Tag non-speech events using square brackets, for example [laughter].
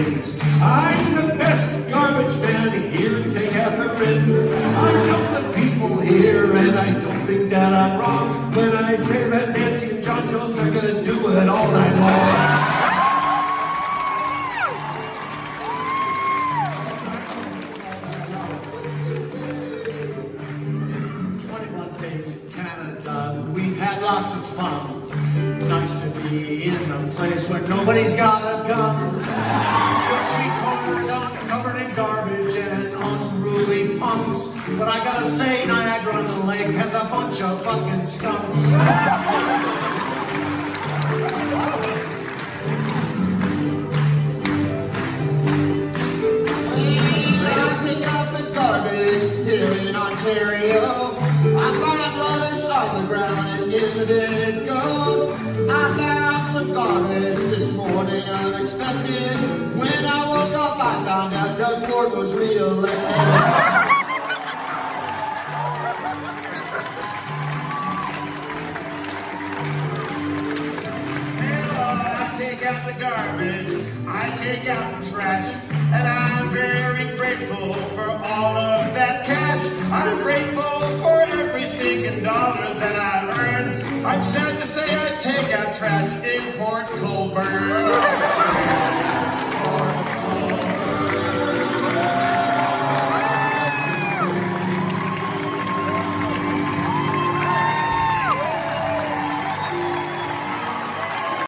I'm the best garbage man here in St. Catharines. I know the people here, and I don't think that I'm wrong when I say that Nancy and John Jones are gonna do it all night long. Twenty-one days in Canada, we've had lots of fun. Nice to be in a place where nobody's got a gun. Unruly. But I gotta say, Niagara on the Lake has a bunch of fucking skunks. In Ontario. I on the ground and in the it goes. I found some garbage this morning unexpected. When I woke up, I found out Doug Ford was re-elected. Take out the garbage, I take out the trash, and I'm very grateful for all of that cash. I'm grateful for every stinking dollar that I earn. I'm sad to say I take out trash in Port Colborne. [laughs]